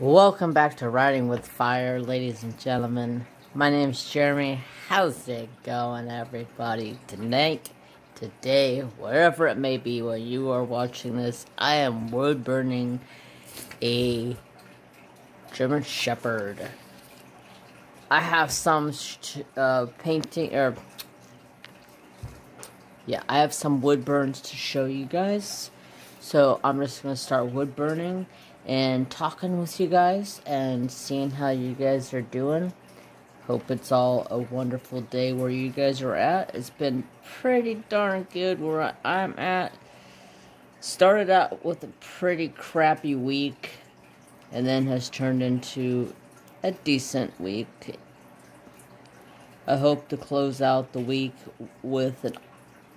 Welcome back to Writing with Fire, ladies and gentlemen. My name's Jeremy. How's it going, everybody? Tonight, today, wherever it may be when you are watching this, I am wood burning a German Shepherd. I have some uh, painting, or yeah, I have some wood burns to show you guys. So I'm just going to start wood burning and talking with you guys and seeing how you guys are doing. Hope it's all a wonderful day where you guys are at. It's been pretty darn good where I'm at. Started out with a pretty crappy week and then has turned into a decent week. I hope to close out the week with an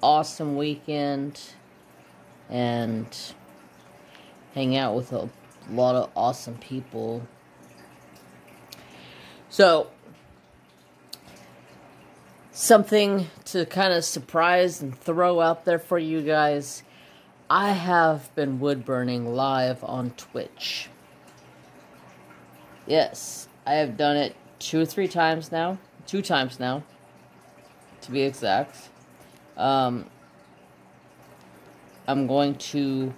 awesome weekend and hang out with a lot of awesome people. So, something to kind of surprise and throw out there for you guys. I have been wood burning live on Twitch. Yes, I have done it two or three times now. Two times now, to be exact. Um, I'm going to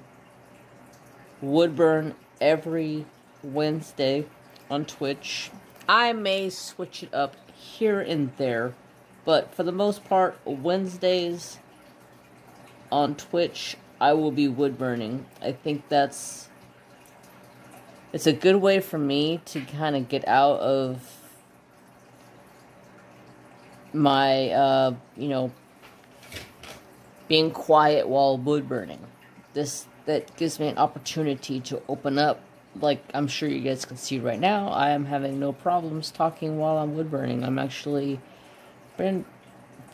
wood burn every Wednesday on Twitch. I may switch it up here and there, but for the most part, Wednesdays on Twitch, I will be wood burning. I think that's it's a good way for me to kind of get out of my uh, you know being quiet while wood burning. This that gives me an opportunity to open up. Like I'm sure you guys can see right now, I am having no problems talking while I'm wood burning. I'm actually been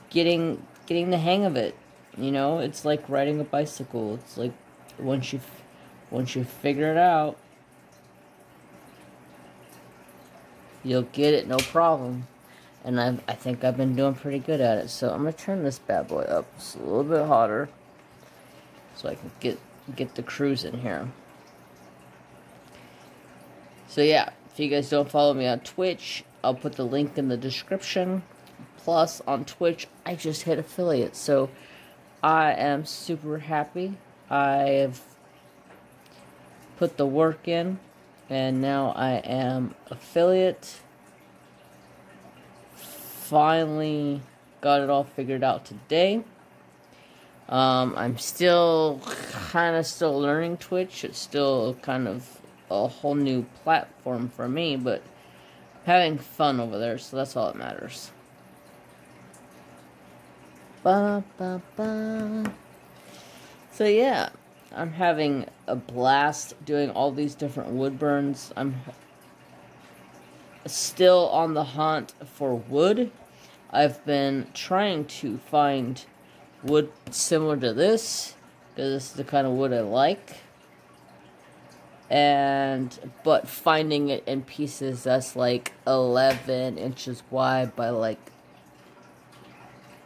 getting getting the hang of it. You know, it's like riding a bicycle. It's like once you once you figure it out, you'll get it no problem. And I I think I've been doing pretty good at it. So I'm gonna turn this bad boy up just a little bit hotter, so I can get get the crews in here. So yeah, if you guys don't follow me on Twitch, I'll put the link in the description. Plus, on Twitch, I just hit affiliate, so I am super happy. I've put the work in, and now I am affiliate. Finally got it all figured out today. Um, I'm still kind of still learning Twitch. It's still kind of a whole new platform for me, but having fun over there, so that's all that matters. Ba, ba, ba. So yeah, I'm having a blast doing all these different wood burns. I'm still on the hunt for wood. I've been trying to find wood similar to this because this is the kind of wood I like. And but finding it in pieces that's like 11 inches wide by like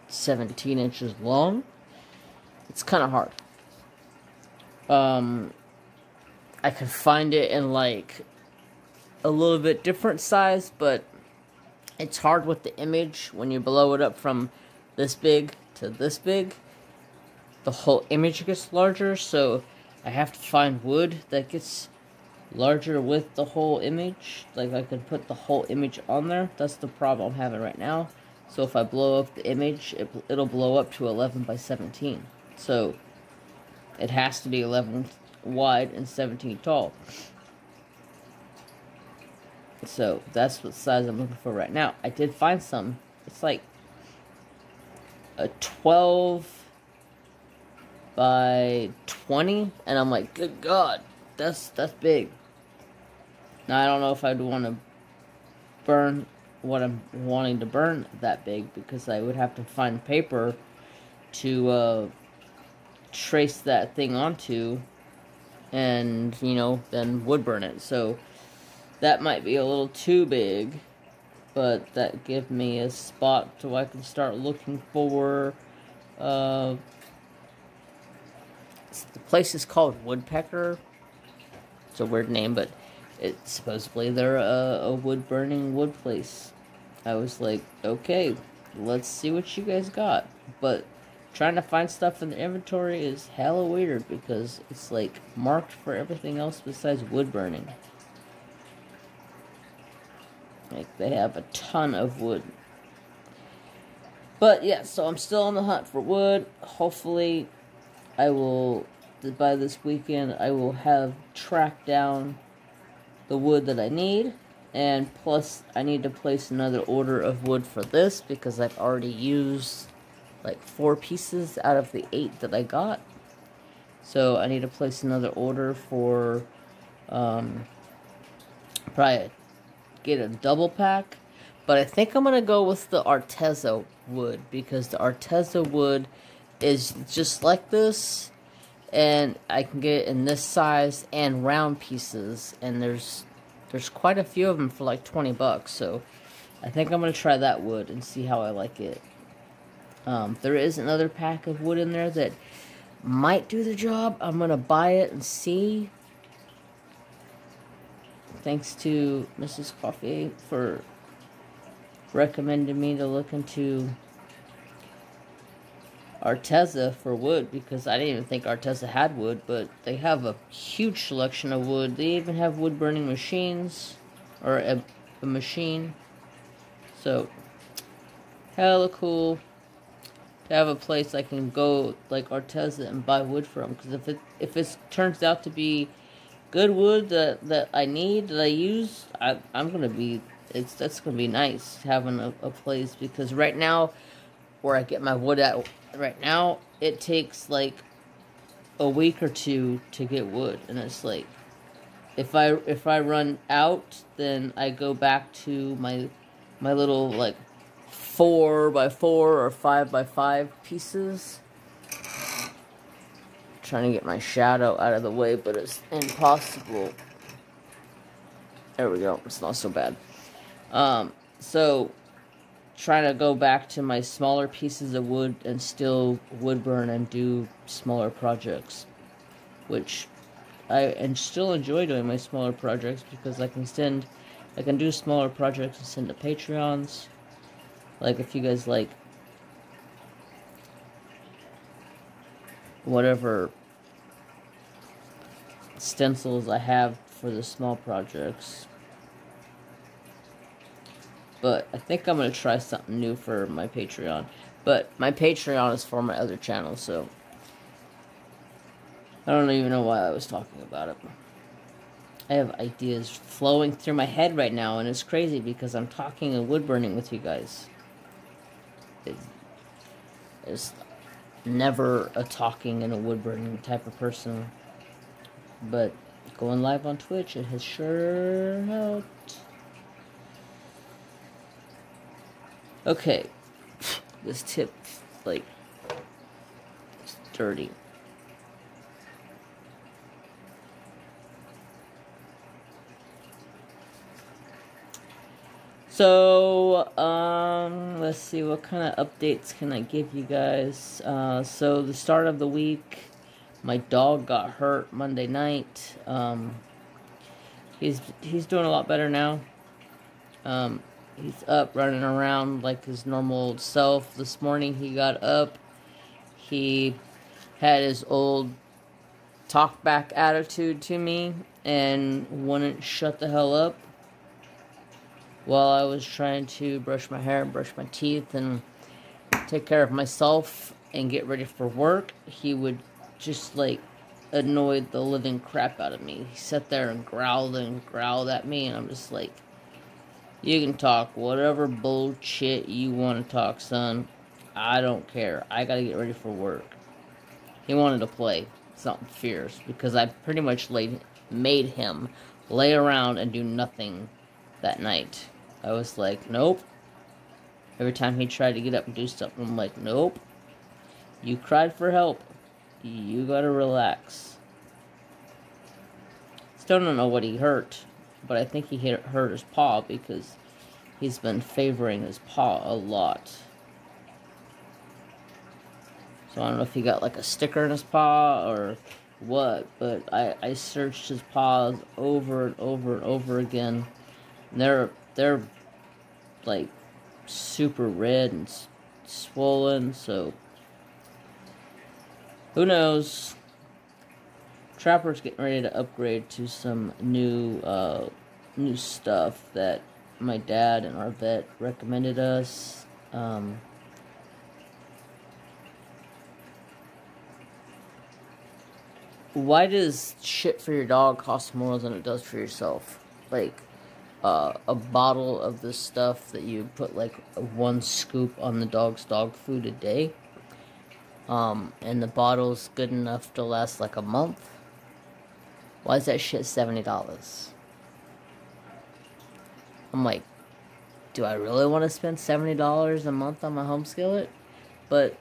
17 inches long it's kind of hard. Um I could find it in like a little bit different size but it's hard with the image when you blow it up from this big to this big, the whole image gets larger, so I have to find wood that gets larger with the whole image. Like, I can put the whole image on there. That's the problem I'm having right now. So if I blow up the image, it, it'll blow up to 11 by 17. So, it has to be 11 wide and 17 tall. So, that's what size I'm looking for right now. I did find some. It's like a 12 by 20 and I'm like good god that's that's big. Now I don't know if I'd want to burn what I'm wanting to burn that big because I would have to find paper to uh, trace that thing onto and you know then wood burn it. So that might be a little too big but that give me a spot so I can start looking for uh, the place is called Woodpecker it's a weird name but it supposedly they're a, a wood burning wood place. I was like, okay, let's see what you guys got. But trying to find stuff in the inventory is hella weird because it's like marked for everything else besides wood burning. Like they have a ton of wood. But yeah, so I'm still on the hunt for wood. Hopefully I will by this weekend I will have tracked down the wood that I need and plus I need to place another order of wood for this because I've already used like four pieces out of the eight that I got so I need to place another order for um, probably get a double pack but I think I'm gonna go with the Arteza wood because the Arteza wood is just like this and I can get it in this size and round pieces and there's there's quite a few of them for like 20 bucks so I think I'm gonna try that wood and see how I like it. Um, there is another pack of wood in there that might do the job. I'm gonna buy it and see thanks to Mrs. Coffee for recommending me to look into Arteza for wood because I didn't even think Arteza had wood, but they have a huge selection of wood. They even have wood burning machines or a, a machine. So, hella cool to have a place I can go like Arteza and buy wood from. Because if it if it turns out to be good wood that that I need that I use, I I'm gonna be it's that's gonna be nice having a, a place because right now where I get my wood at right now, it takes like a week or two to get wood, and it's like if I if I run out, then I go back to my my little like four by four or five by five pieces. Trying to get my shadow out of the way, but it's impossible. There we go. It's not so bad. Um, so trying to go back to my smaller pieces of wood and still wood burn and do smaller projects which I and still enjoy doing my smaller projects because I can send I can do smaller projects and send to Patreons like if you guys like whatever stencils I have for the small projects but I think I'm going to try something new for my Patreon. But my Patreon is for my other channel, so... I don't even know why I was talking about it. I have ideas flowing through my head right now, and it's crazy because I'm talking and wood burning with you guys. It's, it's never a talking and a wood burning type of person. But going live on Twitch, it has sure helped. Okay. This tip, like, it's dirty. So, um, let's see, what kind of updates can I give you guys? Uh, so, the start of the week, my dog got hurt Monday night. Um, he's, he's doing a lot better now. Um, he's up running around like his normal self. This morning he got up. He had his old talk back attitude to me and wouldn't shut the hell up while I was trying to brush my hair and brush my teeth and take care of myself and get ready for work. He would just like annoyed the living crap out of me. He sat there and growled and growled at me and I'm just like you can talk whatever bullshit you want to talk, son. I don't care. I gotta get ready for work. He wanted to play something fierce because I pretty much laid, made him lay around and do nothing that night. I was like, nope. Every time he tried to get up and do something, I'm like, nope. You cried for help. You gotta relax. Still don't know what he hurt but I think he hit, hurt his paw because he's been favoring his paw a lot. So I don't know if he got like a sticker in his paw or what, but I, I searched his paws over and over and over again. And they're they're like super red and swollen, so who knows? Trapper's getting ready to upgrade to some new uh, new stuff that my dad and our vet recommended us. Um, why does shit for your dog cost more than it does for yourself? Like, uh, a bottle of this stuff that you put like one scoop on the dog's dog food a day. Um, and the bottle's good enough to last like a month. Why is that shit $70? I'm like, do I really want to spend $70 a month on my home skillet? But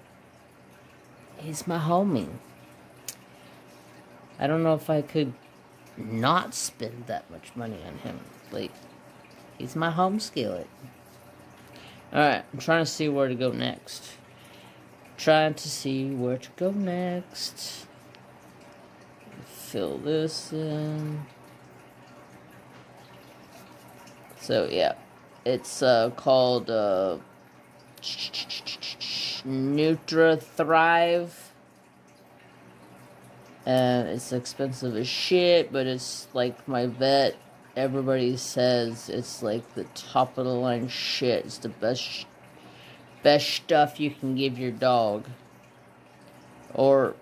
he's my homie. I don't know if I could not spend that much money on him. Like, he's my home skillet. Alright, I'm trying to see where to go next. Trying to see where to go next. Fill this in. So, yeah. It's uh, called uh, Nutra Thrive and it's expensive as shit, but it's like my vet. Everybody says it's like the top of the line shit. It's the best, best stuff you can give your dog, or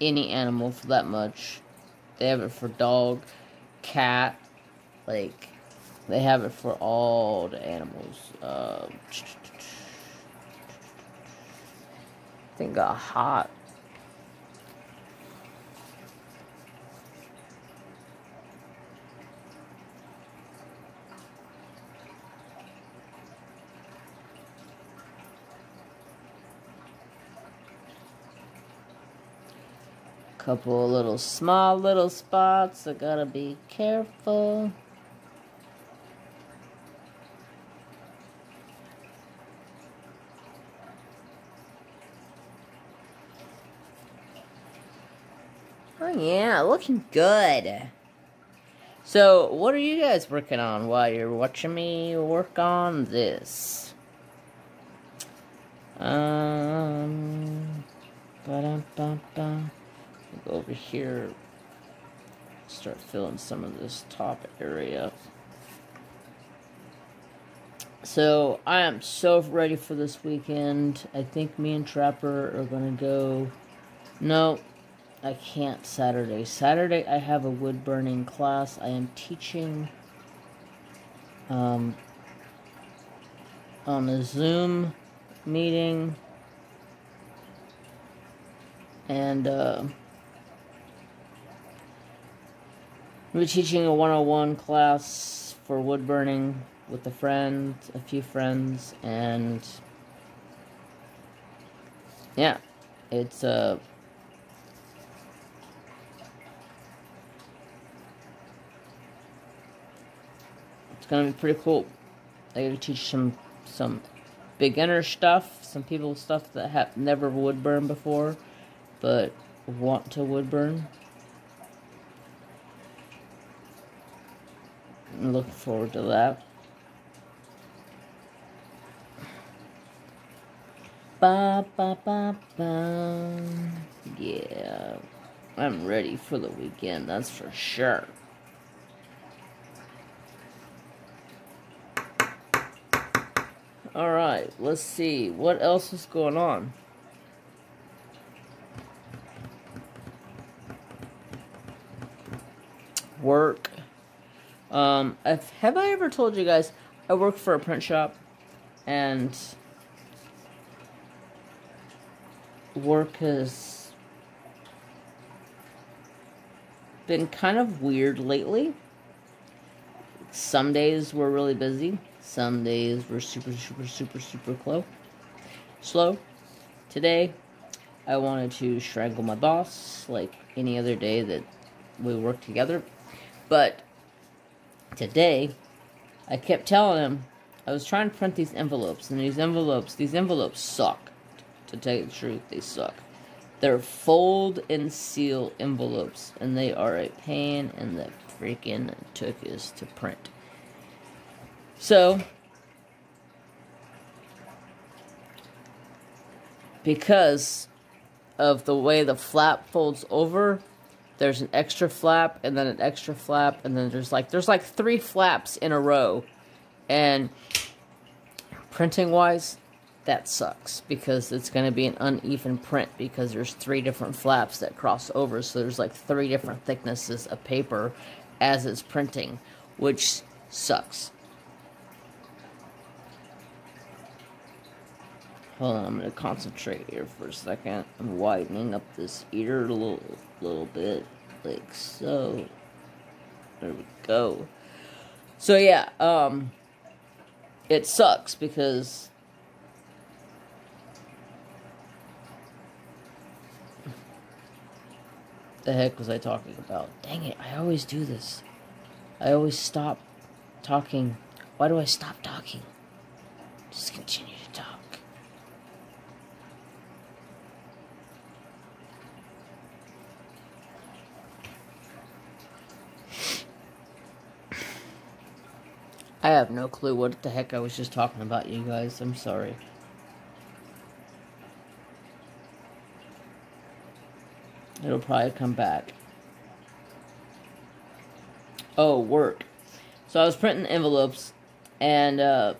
any animal for that much. They have it for dog, cat, like they have it for all the animals. Uh, I think got hot Couple little small little spots. I gotta be careful. Oh yeah, looking good. So, what are you guys working on while you're watching me work on this? Um, ba-dum-bum-bum go over here, start filling some of this top area. So I am so ready for this weekend. I think me and Trapper are gonna go. No, I can't Saturday. Saturday I have a wood burning class. I am teaching um, on a Zoom meeting. And uh, We're teaching a 101 class for wood burning with a friend, a few friends, and yeah, it's uh it's gonna be pretty cool. I gotta teach some some beginner stuff, some people stuff that have never wood burned before, but want to wood burn. Looking forward to that. Ba, ba, ba, ba. Yeah, I'm ready for the weekend, that's for sure. Alright, let's see. What else is going on? Work. Um, if, have I ever told you guys I work for a print shop and work has been kind of weird lately. Some days we're really busy. Some days we're super, super, super, super slow. Slow. Today, I wanted to strangle my boss like any other day that we work together. But today, I kept telling him I was trying to print these envelopes, and these envelopes, these envelopes suck. To tell you the truth, they suck. They're fold and seal envelopes, and they are a pain in the freaking tookus to print. So, because of the way the flap folds over, there's an extra flap and then an extra flap and then there's like there's like three flaps in a row. And printing wise, that sucks because it's going to be an uneven print because there's three different flaps that cross over. So there's like three different thicknesses of paper as it's printing which sucks. Hold on i'm going to concentrate here for a second. I'm widening up this ear a little little bit like so there we go so yeah um it sucks because the heck was I talking about? Dang it, I always do this. I always stop talking. Why do I stop talking? Just continue to talk. I have no clue what the heck I was just talking about, you guys. I'm sorry. It'll probably come back. Oh, work. So I was printing envelopes, and uh,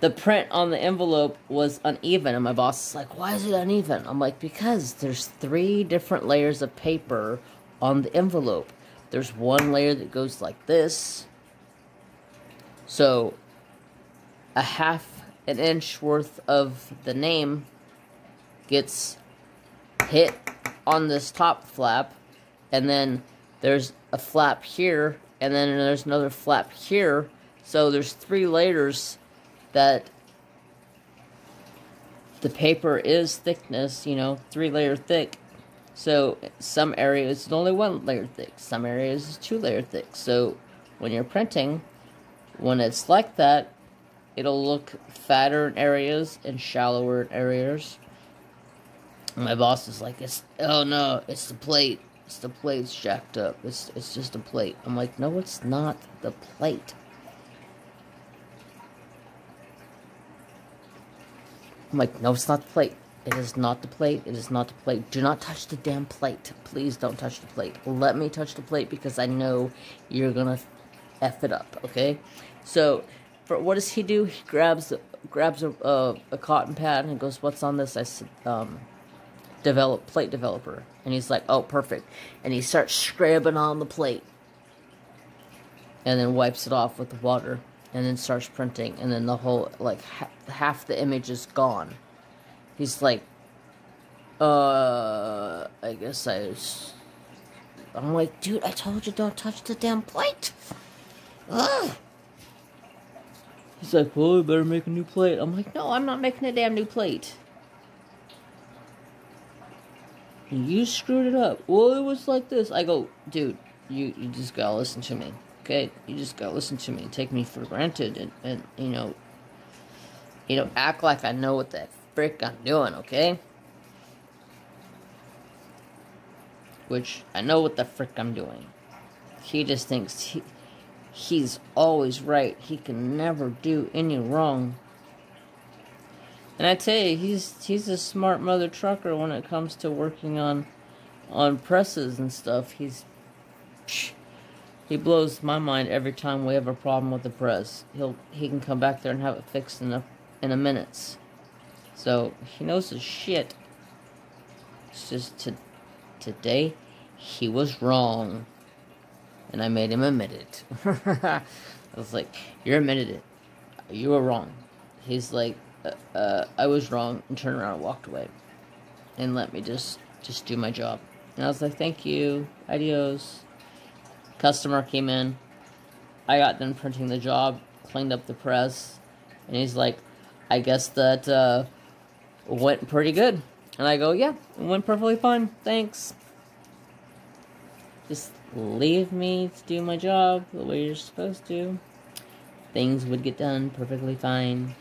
the print on the envelope was uneven. And my boss is like, Why is it uneven? I'm like, Because there's three different layers of paper on the envelope. There's one layer that goes like this. So, a half an inch worth of the name gets hit on this top flap, and then there's a flap here, and then there's another flap here. So there's three layers that the paper is thickness, you know, three layer thick. So some areas it's only one layer thick, some areas is two layer thick. So when you're printing, when it's like that, it'll look fatter in areas and shallower in areas. My boss is like, "It's oh no, it's the plate. It's the plate's jacked up. It's it's just a plate." I'm like, "No, it's not the plate." I'm like, "No, it's not the plate. It is not the plate. It is not the plate. Do not touch the damn plate. Please don't touch the plate. Let me touch the plate because I know you're gonna f it up. Okay? So, for what does he do? He grabs grabs a, a, a cotton pad and goes, "What's on this?" I said, um, develop plate developer. And he's like, oh, perfect. And he starts scrubbing on the plate. And then wipes it off with the water. And then starts printing. And then the whole, like, ha half the image is gone. He's like, uh, I guess I was... I'm like, dude, I told you don't touch the damn plate. Ugh. He's like, well, we better make a new plate. I'm like, no, I'm not making a damn new plate. You screwed it up. Well, it was like this. I go, dude, you, you just gotta listen to me. Okay? You just gotta listen to me. Take me for granted and, and you know, you know, act like I know what the frick I'm doing, okay? Which I know what the frick I'm doing. He just thinks he, he's always right. He can never do any wrong. And I tell you, he's he's a smart mother trucker when it comes to working on on presses and stuff. He's psh, he blows my mind every time we have a problem with the press. He'll he can come back there and have it fixed in a in a minutes. So he knows his shit. It's just to today he was wrong. And I made him admit it. I was like, You're admitted it. You were wrong. He's like, uh, I was wrong and turned around and walked away and let me just just do my job. And I was like, thank you, adios. Customer came in. I got done printing the job, cleaned up the press, and he's like, I guess that uh, went pretty good. And I go, yeah, it went perfectly fine. Thanks. Just leave me to do my job the way you're supposed to. Things would get done perfectly fine.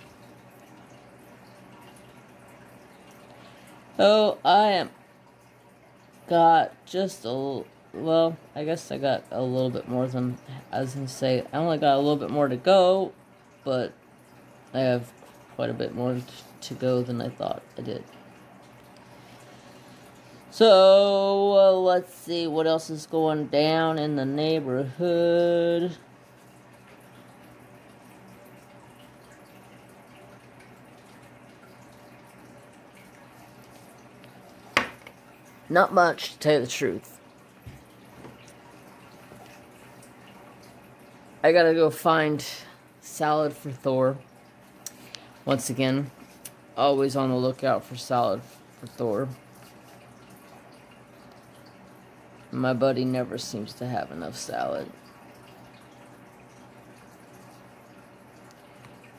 Oh, I am got just a well, I guess I got a little bit more than I was gonna say. I only got a little bit more to go, but I have quite a bit more to go than I thought I did. So uh, let's see what else is going down in the neighborhood. Not much, to tell you the truth. I gotta go find salad for Thor. Once again, always on the lookout for salad for Thor. My buddy never seems to have enough salad.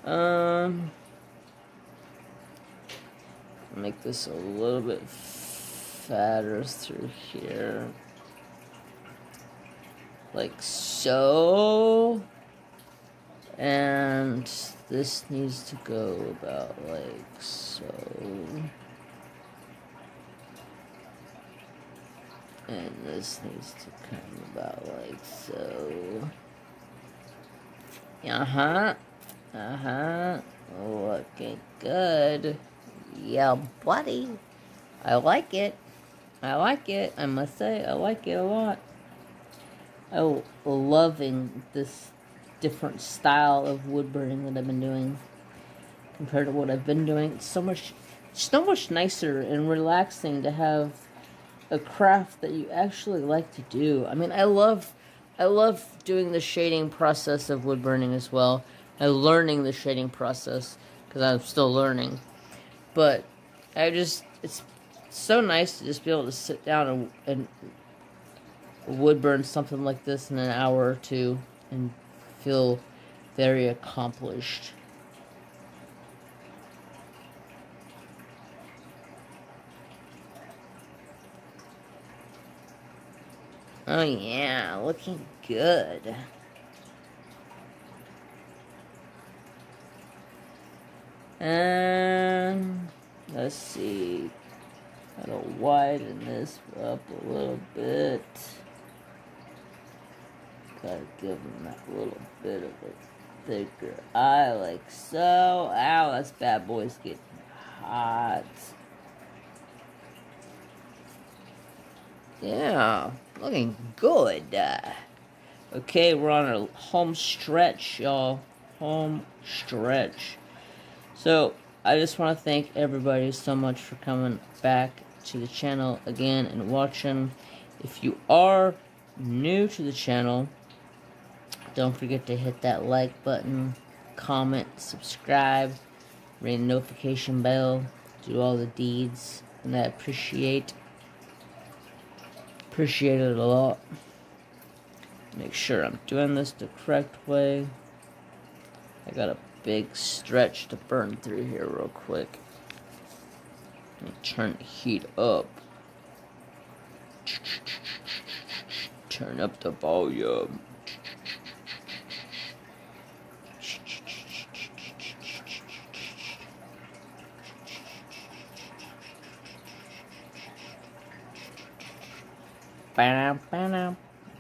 Um, make this a little bit fatter through here. Like so. And this needs to go about like so. And this needs to come about like so. Uh-huh. Uh-huh. Looking good. Yeah, buddy. I like it. I like it. I must say, I like it a lot. I'm loving this different style of wood burning that I've been doing compared to what I've been doing. It's so much, so much nicer and relaxing to have a craft that you actually like to do. I mean, I love, I love doing the shading process of wood burning as well. I'm learning the shading process because I'm still learning. But I just, it's so nice to just be able to sit down and, and wood burn something like this in an hour or two and feel very accomplished. Oh yeah, looking good. And let's see. Gotta widen this up a little bit. Gotta give him that little bit of a thicker eye like so. Ow, that's bad boy's getting hot. Yeah, looking good. Uh, okay, we're on a home stretch, y'all. Home stretch. So, I just want to thank everybody so much for coming back to the channel again and watching. If you are new to the channel, don't forget to hit that like button, comment, subscribe, ring the notification bell, do all the deeds, and I appreciate Appreciate it a lot. Make sure I'm doing this the correct way. I got a big stretch to burn through here real quick. Turn the heat up. Turn up the volume.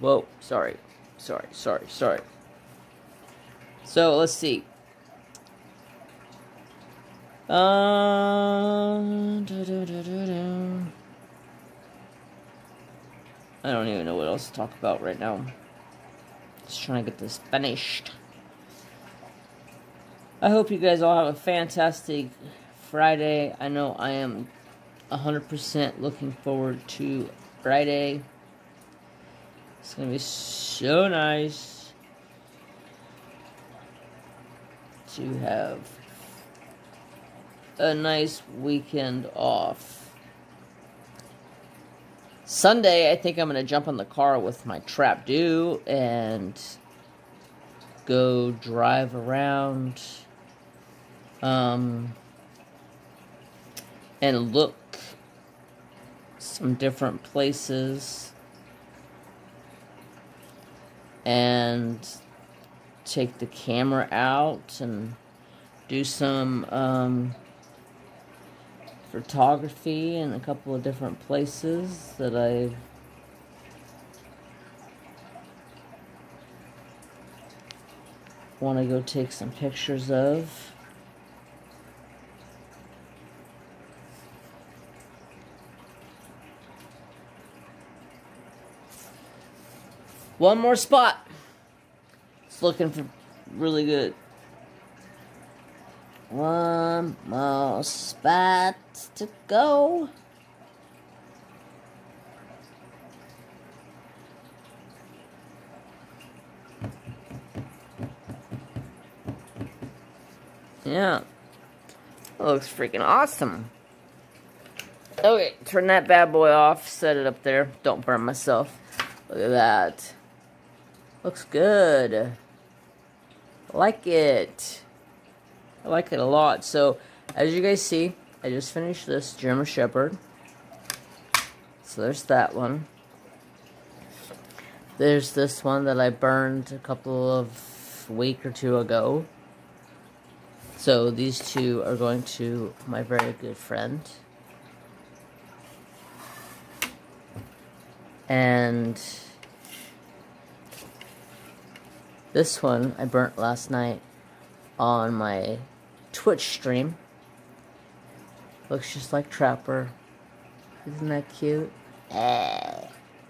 Whoa, sorry. Sorry, sorry, sorry. So, let's see. Uh, I don't even know what else to talk about right now. Just trying to get this finished. I hope you guys all have a fantastic Friday. I know I am 100% looking forward to Friday. It's gonna be so nice to have a nice weekend off. Sunday, I think I'm gonna jump in the car with my trap do and go drive around um, and look some different places and take the camera out and do some um, photography in a couple of different places that I want to go take some pictures of. One more spot. It's looking for really good. One more spot to go. Yeah. That looks freaking awesome. Okay, turn that bad boy off. Set it up there. Don't burn myself. Look at that. Looks good. Like it. I like it a lot. So, as you guys see, I just finished this German Shepherd. So there's that one. There's this one that I burned a couple of week or two ago. So these two are going to my very good friend. And this one I burnt last night on my Twitch stream. Looks just like Trapper. Isn't that cute? Ah,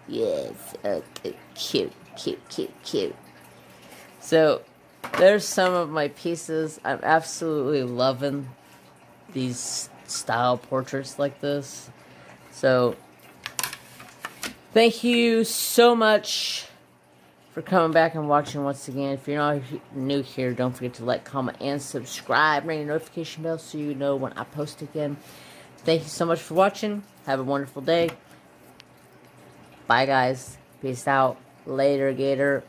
yes, okay, cute, cute, cute, cute. So, there's some of my pieces. I'm absolutely loving these style portraits like this. So, thank you so much for coming back and watching once again. If you're not new here, don't forget to like, comment, and subscribe. Ring the notification bell so you know when I post again. Thank you so much for watching. Have a wonderful day. Bye, guys. Peace out. Later, Gator.